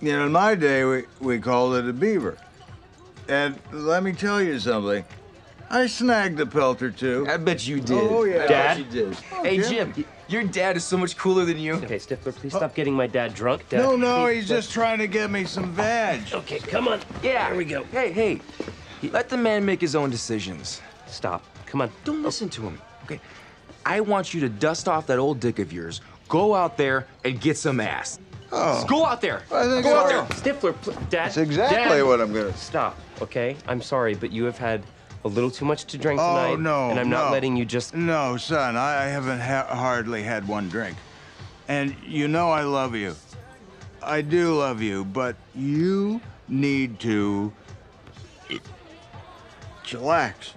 You know, in my day, we, we called it a beaver. And let me tell you something. I snagged a pelt or two. I bet you did. Oh, yeah. I Dad? bet you did. Oh, hey, Jim. Jim, your dad is so much cooler than you. Okay, Stifler, please oh. stop getting my dad drunk. Dad, No, no, please, he's just trying to get me some veg. Okay, come on. Yeah. Here we go. Hey, hey. Let the man make his own decisions. Stop. Come on. Don't oh. listen to him. Okay. I want you to dust off that old dick of yours. Go out there and get some ass. Oh. Go out there. Go out there. Stifler, Dad. That's exactly Dad. what I'm gonna. Stop, okay? I'm sorry, but you have had a little too much to drink Oh, tonight. no. And I'm not no. letting you just. No, son, I, I haven't ha- hardly had one drink. And you know I love you. I do love you, but you need to. Eh, chillax.